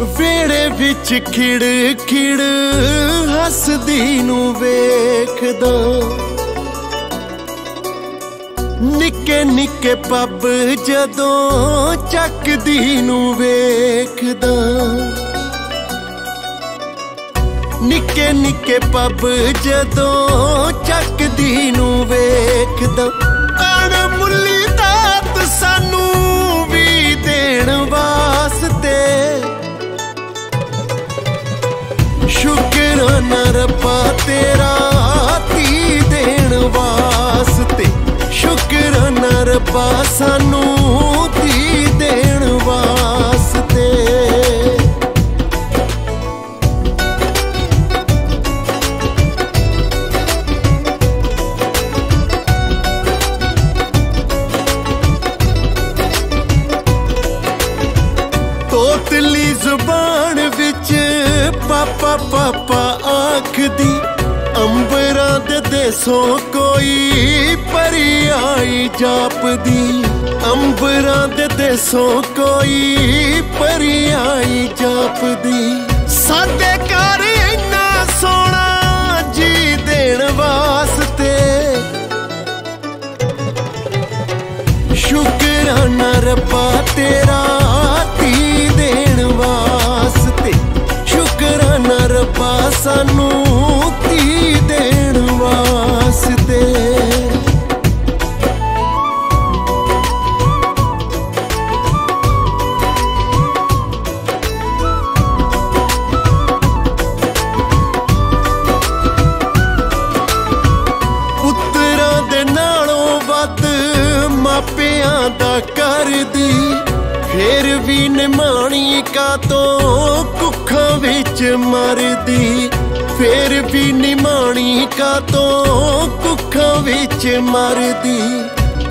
ਵੇੜੇ ਵਿੱਚ ਖਿੜ ਖਿੜ ਹੱਸਦੀ ਨੂੰ ਵੇਖਦਾ। ਨਿੱਕੇ ਨਿੱਕੇ ਪੱਬ ਜਦੋਂ ਚੱਕਦੀ ਨੂੰ ਵੇਖਦਾ। ਨਿੱਕੇ ਨਿੱਕੇ ਪੱਬ ਜਦੋਂ ਚੱਕਦੀ ਨੂੰ ਵੇਖਦਾ। ਰੱਬਾ ਤੇਰਾ ਤੀ ਦੇਣ ਵਾਸਤੇ। ਸ਼ੁਕਰਾਨਾ ਰੱਬਾ ਸਾਨੂੰ ਤੀ ਦੇਣ ਵਾਸਤੇ। ਤੋਤਲੀ ਜ਼ੁਬਾਨ ਵਿੱਚ ਪਾਪਾ ਪਾਪਾ ਆਖਦੀ ਅੰਬਰਾਂ ਦੇ ਦੇਸੋਂ ਕੋਈ ਪਰੀ ਆਈ ਜਾਪਦੀ। ਅੰਬਰਾਂ ਦੇ ਦੇਸੋਂ ਕੋਈ ਪਰੀ ਆਈ ਜਾਪਦੀ। ਸਾਡੇ ਘਰ ਇੰਨਾ ਸੋਹਣਾ ਜੀ ਦੇਣ ਵਾਸਤੇ। ਸ਼ੁਕਰਾਨਾ ਰੱਬਾ ਤੇਰਾ ਧੀ ਦੇਣ ਵਾਸਤੇ। ਸ਼ੁਕਰਾਨਾ ਰੱਬਾ ਸਾਨੂੰ ਮਾਪਿਆਂ ਦਾ ਕਰਦੀ ਫੇਰ ਵੀ ਨਿਮਾਣੀ ਕਾ ਤੋਂ ਕੁੱਖਾਂ ਵਿੱਚ ਮਰਦੀ? ਫੇਰ ਵੀ ਨਿਮਾਣੀ ਕਾ ਤੋਂ ਕੁੱਖਾਂ ਵਿੱਚ ਮਰਦੀ?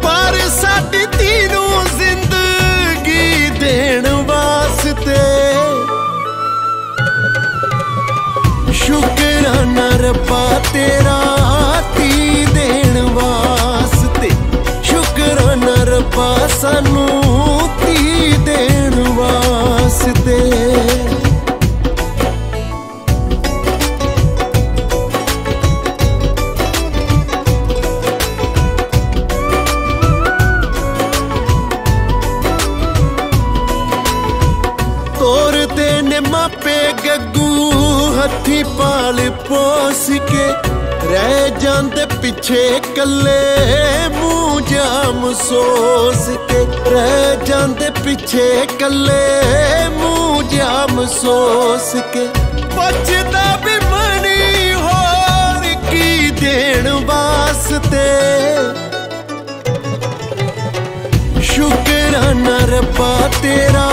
ਪਰ ਸਾਡੀ ਧੀ ਨੂੰ ਜ਼ਿੰਦਗੀ ਦੇਣ ਵਾਸਤੇ ਸ਼ੁਕਰਾਨਾ ਰੱਬਾ ਤੇਰਾ ਸਾਨੂੰ ਤੀ ਦੇਣ ਵਾਸਤੇ ਤੋਰਦੇ ਨੇ ਮਾਪੇ ਗੱਗੂ ਹੱਥੀ ਪਾਲ ਪੋਸ ਕੇ ਰਹਿ ਜਾਂਦੇ ਪਿੱਛੇ ਕੱਲੇ ਮੂੰਹ ਜਾਮ ਸੋਸ ਕੇ। ਰਹਿ ਜਾਂਦੇ ਪਿੱਛੇ ਕੱਲੇ ਮੂੰਹ ਜਾਮ ਸੋਸ ਕੇ। ਪੁੱਛਦਾ ਵੀ ਮਣੀ ਹੋਰ ਕੀ ਦੇਣ ਵਾਸਤੇ। ਸ਼ੁਕਰਾਨਾ ਰੱਬਾ ਤੇਰਾ